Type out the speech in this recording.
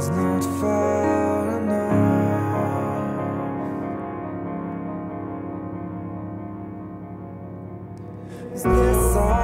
is not far enough. Is this all